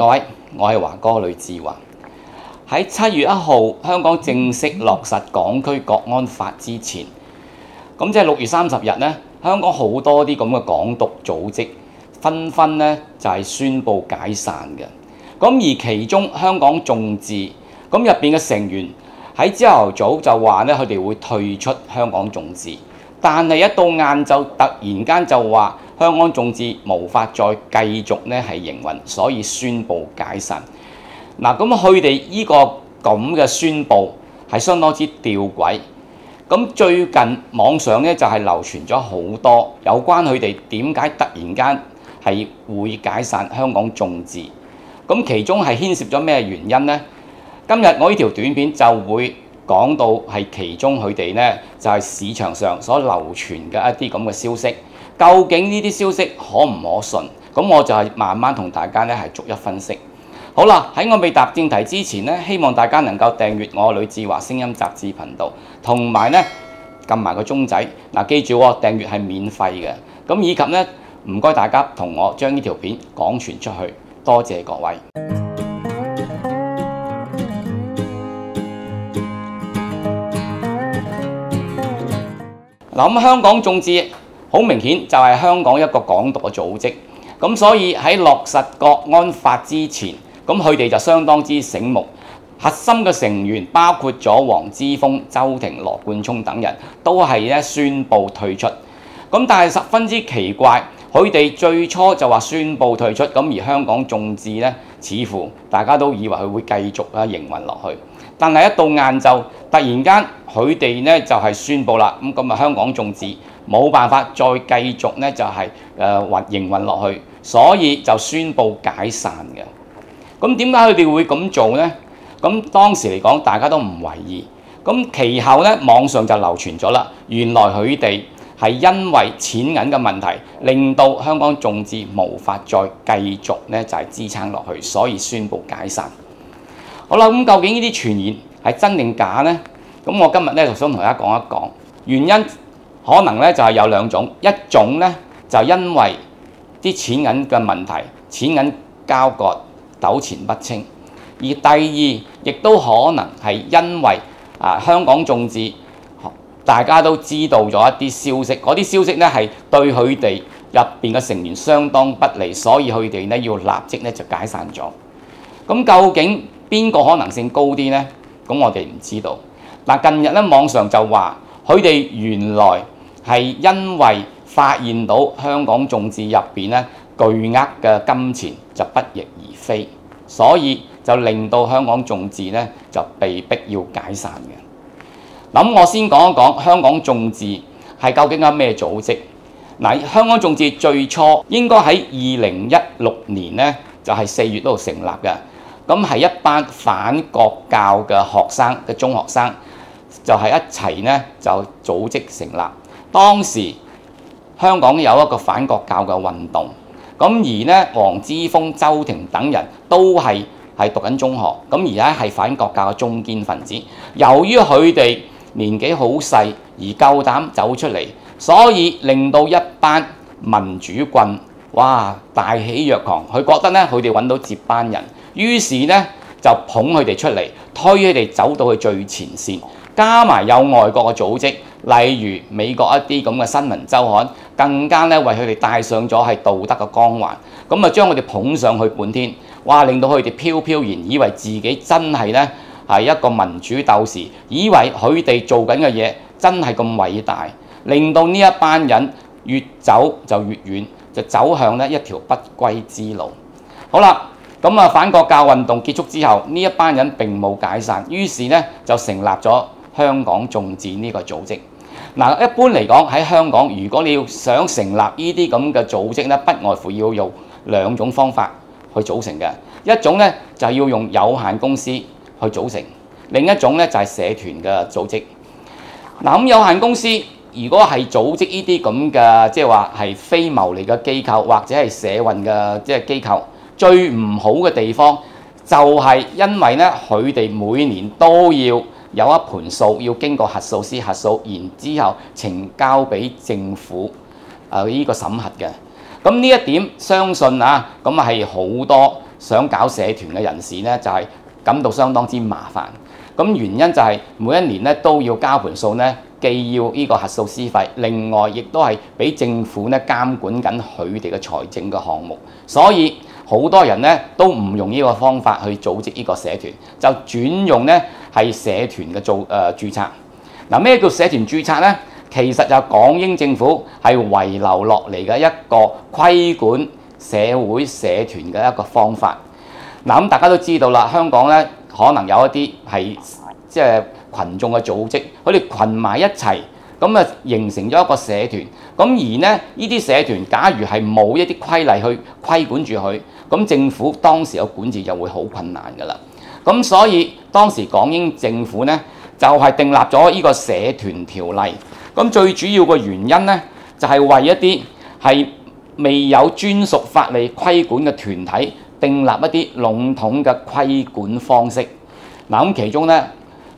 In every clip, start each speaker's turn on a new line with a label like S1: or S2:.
S1: 各位，我係華哥呂志華。喺七月一號香港正式落實港區國安法之前，咁即係六月三十日呢，香港好多啲咁嘅港獨組織紛紛呢就係宣布解散嘅。咁而其中香港眾志咁入邊嘅成員喺朝頭早就話呢，佢哋會退出香港眾志，但係一到晏晝突然間就話香港眾志無法再繼續呢係營運，所以宣布解散。嗱，咁佢哋呢個咁嘅宣佈係相當之吊詭。咁最近網上咧就係流傳咗好多有關佢哋點解突然間係會解散香港眾志。咁其中係牽涉咗咩原因呢？今日我呢條短片就會講到係其中佢哋呢，就係市場上所流傳嘅一啲咁嘅消息。究竟呢啲消息可唔可信？咁我就係慢慢同大家咧係逐一分析。好啦，喺我未答正題之前咧，希望大家能夠訂閱我呂志華聲音雜誌頻道，同埋咧撳埋個鐘仔。嗱，記住喎，訂閱係免費嘅。咁以及呢，唔該大家同我將呢條片廣傳出去，多謝各位。嗱，咁香港眾志好明顯就係香港一個港獨嘅組織，咁所以喺落實國安法之前。咁佢哋就相當之醒目，核心嘅成員包括咗黃之峰、周庭、羅冠聰等人，都係咧宣布退出。咁但係十分之奇怪，佢哋最初就話宣布退出，咁而香港眾志呢，似乎大家都以為佢會繼續啊營運落去。但係一到晏晝，突然間佢哋呢就係宣布啦，咁咁啊香港眾志冇辦法再繼續呢就係誒運營運落去，所以就宣布解散嘅。咁點解佢哋會咁做呢？咁當時嚟講，大家都唔為意。咁其後呢，網上就流傳咗啦。原來佢哋係因為錢銀嘅問題，令到香港眾志無法再繼續呢就係支撐落去，所以宣布解散。好啦，咁究竟呢啲傳言係真定假呢？咁我今日呢就想同大家講一講原因，可能呢就係有兩種，一種呢就因為啲錢銀嘅問題，錢銀交割。糾纏不清，而第二亦都可能係因為啊香港眾志大家都知道咗一啲消息，嗰啲消息呢係對佢哋入邊嘅成員相當不利，所以佢哋呢要立即呢就解散咗。咁究竟邊個可能性高啲呢？咁我哋唔知道。嗱，近日呢網上就話佢哋原來係因為發現到香港眾志入邊呢。巨額嘅金錢就不翼而飛，所以就令到香港眾志呢就被逼要解散嘅。咁我先講一講香港眾志係究竟係咩組織？嗱，香港眾志最初應該喺二零一六年呢，就係四月度成立嘅。咁係一班反國教嘅學生嘅中學生，就係一齊呢就組織成立。當時香港有一個反國教嘅運動。咁而呢，黃之峰、周庭等人都係係讀緊中學，咁而家係反國教嘅中堅分子。由於佢哋年紀好細而夠膽走出嚟，所以令到一班民主棍哇大喜若狂。佢覺得呢，佢哋揾到接班人，於是呢就捧佢哋出嚟，推佢哋走到去最前線。加埋有外國嘅組織，例如美國一啲咁嘅新聞週刊，更加咧為佢哋帶上咗係道德嘅光環，咁啊將佢哋捧上去半天，哇！令到佢哋飄飄然，以為自己真係咧係一個民主鬥士，以為佢哋做緊嘅嘢真係咁偉大，令到呢一班人越走就越遠，就走向咧一條不歸之路。好啦。咁啊，反國教運動結束之後，呢一班人並冇解散，於是呢就成立咗香港重戰呢個組織。嗱，一般嚟講喺香港，如果你要想成立呢啲咁嘅組織呢，不外乎要用兩種方法去組成嘅。一種呢就係要用有限公司去組成，另一種呢就係社團嘅組織。嗱，咁有限公司如果係組織呢啲咁嘅，即係話係非牟利嘅機構或者係社運嘅即係機構。最唔好嘅地方就係因為咧，佢哋每年都要有一盤數要經過核數師核數，然之後呈交俾政府誒呢個審核嘅。咁呢一點相信啊，咁係好多想搞社團嘅人士呢，就係感到相當之麻煩。咁原因就係每一年咧都要交盤數呢，既要呢個核數師費，另外亦都係俾政府咧監管緊佢哋嘅財政嘅項目，所以好多人呢都唔用呢個方法去組織呢個社團，就轉用呢係社團嘅做誒註冊。嗱，咩叫社團註冊呢？其實就港英政府係遺留落嚟嘅一個規管社會社團嘅一個方法。嗱，咁大家都知道啦，香港咧可能有一啲係即係群眾嘅組織，佢哋群埋一齊，咁啊形成咗一個社團。咁而呢，呢啲社團假如係冇一啲規例去規管住佢，咁政府當時嘅管治就會好困難㗎啦。咁所以當時港英政府呢，就係訂立咗呢個社團條例。咁最主要嘅原因呢，就係為一啲係未有專屬法例規管嘅團體，訂立一啲籠統嘅規管方式。嗱，咁其中呢，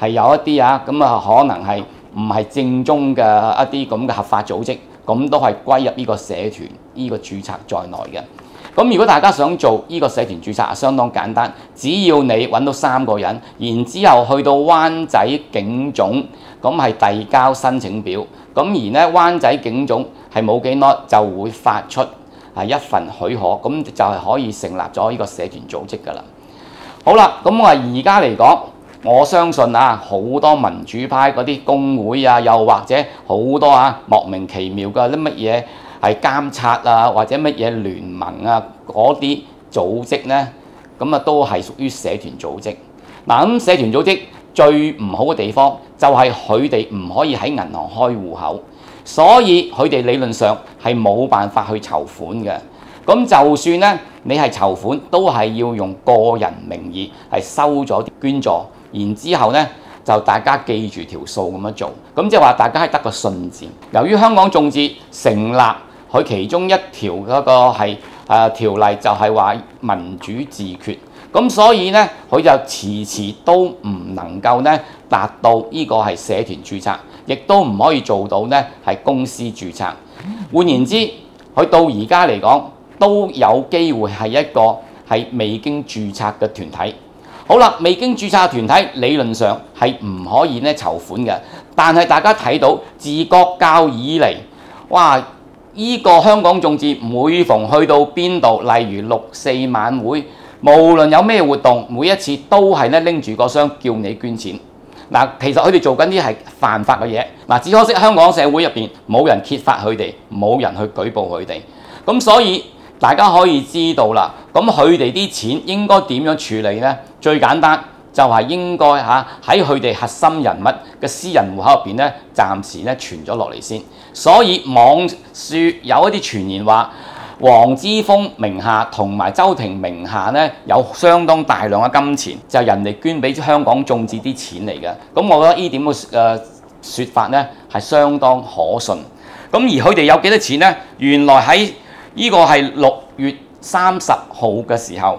S1: 係有一啲啊，咁啊可能係唔係正宗嘅一啲咁嘅合法組織，咁都係歸入呢個社團呢個註冊在內嘅。咁如果大家想做呢個社團註冊，相當簡單，只要你揾到三個人，然之後去到灣仔警總，咁係遞交申請表，咁而呢灣仔警總係冇幾耐就會發出係一份許可，咁就係可以成立咗呢個社團組織㗎啦。好啦，咁我而家嚟講，我相信啊，好多民主派嗰啲工會啊，又或者好多啊莫名其妙嘅啲乜嘢。係監察啊，或者乜嘢聯盟啊，嗰啲組織呢，咁啊都係屬於社團組織。嗱，咁社團組織最唔好嘅地方就係佢哋唔可以喺銀行開戶口，所以佢哋理論上係冇辦法去籌款嘅。咁就算呢，你係籌款，都係要用個人名義係收咗啲捐助，然之後呢，就大家記住條數咁樣做。咁即係話大家係得個信字。由於香港眾志成立。佢其中一條嗰個係誒條例就係話民主自決，咁所以呢，佢就遲遲都唔能夠呢達到呢個係社團註冊，亦都唔可以做到呢係公司註冊。換言之，佢到而家嚟講都有機會係一個係未經註冊嘅團體。好啦，未經註冊嘅團體理論上係唔可以呢籌款嘅，但係大家睇到自國教以嚟，哇！呢個香港眾志每逢去到邊度，例如六四晚會，無論有咩活動，每一次都係咧拎住個箱叫你捐錢。嗱，其實佢哋做緊啲係犯法嘅嘢。嗱，只可惜香港社會入邊冇人揭發佢哋，冇人去舉報佢哋。咁所以大家可以知道啦，咁佢哋啲錢應該點樣處理呢？最簡單。就係應該嚇喺佢哋核心人物嘅私人戶口入邊咧，暫時咧存咗落嚟先。所以網説有一啲傳言話，黃之峰名下同埋周庭名下咧有相當大量嘅金錢，就人哋捐俾香港眾志啲錢嚟嘅。咁我覺得呢點嘅誒説法咧係相當可信。咁而佢哋有幾多錢呢？原來喺呢個係六月三十號嘅時候。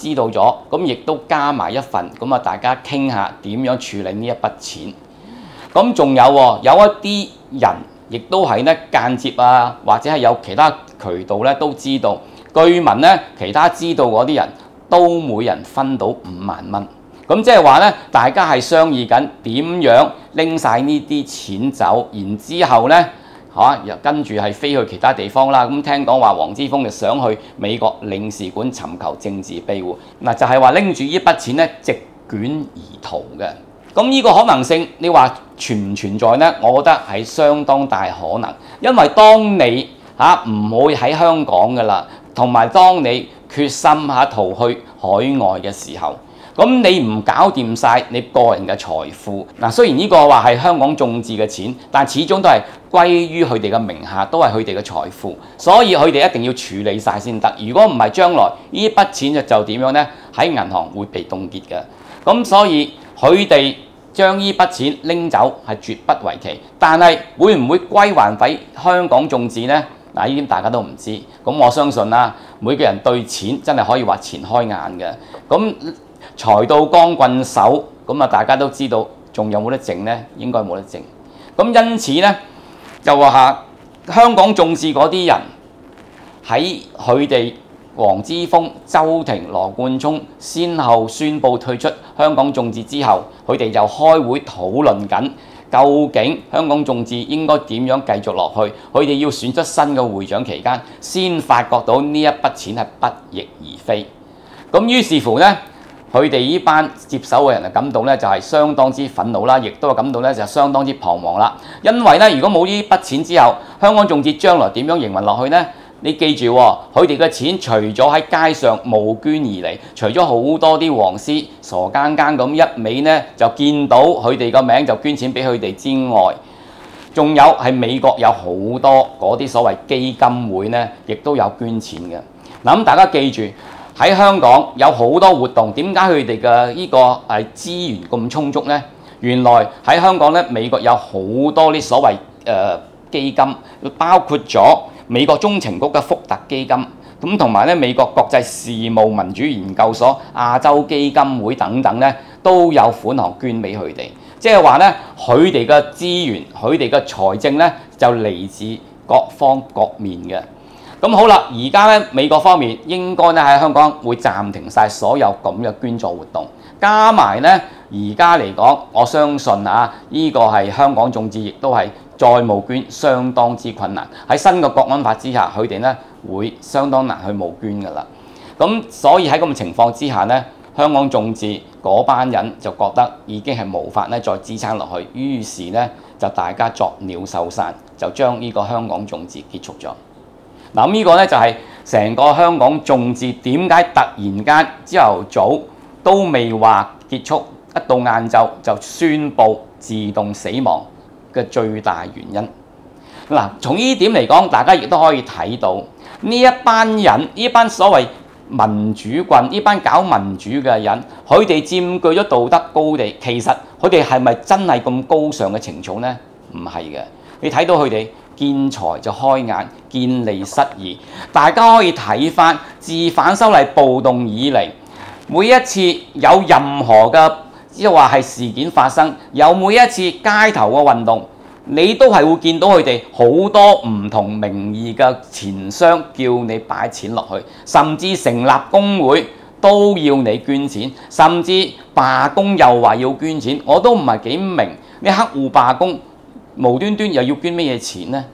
S1: 知道咗，咁亦都加埋一份，咁啊大家傾下點樣處理呢一筆錢。咁仲有喎，有一啲人亦都係咧間接啊，或者係有其他渠道咧都知道。據聞咧，其他知道嗰啲人都每人分到五萬蚊。咁即係話咧，大家係商議緊點樣拎晒呢啲錢走，然之後咧。嚇，又跟住係飛去其他地方啦。咁聽講話黃之峰就想去美國領事館尋求政治庇護，嗱就係話拎住呢筆錢咧，直捲而逃嘅。咁呢個可能性，你話存唔存在呢？我覺得係相當大可能，因為當你嚇唔會喺香港噶啦，同埋當你決心嚇逃去海外嘅時候。咁你唔搞掂晒你個人嘅財富嗱，雖然呢個話係香港眾志嘅錢，但始終都係歸於佢哋嘅名下，都係佢哋嘅財富，所以佢哋一定要處理晒先得。如果唔係，將來呢筆錢就就點樣呢？喺銀行會被凍結嘅。咁所以佢哋將呢筆錢拎走係絕不為奇，但係會唔會歸還俾香港眾志呢？嗱，呢啲大家都唔知。咁我相信啦，每個人對錢真係可以話錢開眼嘅。咁財到光棍手，咁啊大家都知道，仲有冇得剩呢？應該冇得剩。咁因此呢，就話下香港眾志嗰啲人喺佢哋。黃之峰、周庭、羅冠聰先後宣布退出香港眾志之後，佢哋就開會討論緊，究竟香港眾志應該點樣繼續落去？佢哋要選出新嘅會長期間，先發覺到呢一筆錢係不翼而飛。咁於是乎呢，佢哋呢班接手嘅人就感到呢就係相當之憤怒啦，亦都係感到呢就相當之彷徨啦。因為呢，如果冇呢筆錢之後，香港眾志將來點樣營運落去呢？你記住喎，佢哋嘅錢除咗喺街上募捐而嚟，除咗好多啲黃絲傻更更咁一味呢，就見到佢哋個名就捐錢俾佢哋之外，仲有喺美國有好多嗰啲所謂基金會呢，亦都有捐錢嘅。嗱，咁大家記住喺香港有好多活動，點解佢哋嘅呢個係資源咁充足呢？原來喺香港咧，美國有好多啲所謂誒、基金，包括咗。美國中情局嘅福特基金，咁同埋咧美國國際事務民主研究所、亞洲基金會等等咧，都有款項捐俾佢哋。即係話咧，佢哋嘅資源、佢哋嘅財政咧，就嚟自各方各面嘅。咁好啦，而家咧美國方面應該咧喺香港會暫停晒所有咁嘅捐助活動，加埋咧而家嚟講，我相信啊，呢、個係香港眾志亦都係。再募捐相當之困難，喺新嘅國安法之下，佢哋呢會相當難去募捐㗎啦。咁所以喺咁嘅情況之下呢，香港眾志嗰班人就覺得已經係無法呢再支撐落去，於是呢就大家作鳥獸散，就將呢個香港眾志結束咗。嗱，呢個呢就係成個香港眾志點解突然間朝頭早都未話結束，一到晏晝就宣布自動死亡嘅最大原因嗱，從呢點嚟講，大家亦都可以睇到呢一班人，呢班所謂民主棍，呢班搞民主嘅人，佢哋佔據咗道德高地。其實佢哋係咪真係咁高尚嘅情操呢？唔係嘅。你睇到佢哋見財就開眼，見利失義。大家可以睇翻自反修例暴動以嚟，每一次有任何嘅。即係話係事件發生，有每一次街頭嘅運動，你都係會見到佢哋好多唔同名義嘅錢商叫你擺錢落去，甚至成立工會都要你捐錢，甚至罷工又話要捐錢，我都唔係幾明，你黑戶罷工無端端又要捐咩嘢錢呢？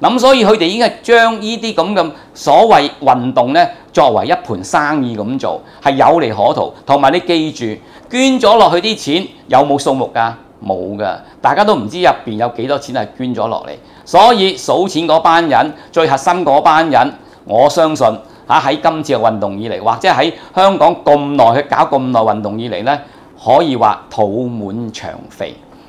S1: 咁所以佢哋已經係將呢啲咁嘅所謂運動咧，作為一盤生意咁做，係有利可圖。同埋你記住，捐咗落去啲錢有冇數目㗎？冇㗎，大家都唔知入邊有幾多錢係捐咗落嚟。所以數錢嗰班人，最核心嗰班人，我相信嚇喺今次嘅運動以嚟，或者喺香港咁耐去搞咁耐運動以嚟咧，可以話肚滿腸肥。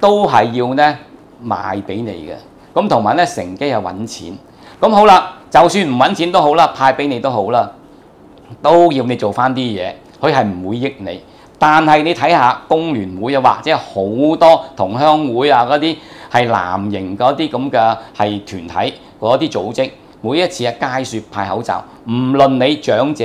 S1: 都係要呢。賣俾你嘅，咁同埋咧乘機係揾錢，咁好啦，就算唔揾錢都好啦，派俾你都好啦，都要你做翻啲嘢，佢係唔會益你。但係你睇下工聯會啊，或者好多同鄉會啊嗰啲係藍營嗰啲咁嘅係團體嗰啲組織。每一次啊街説派口罩，唔論你長者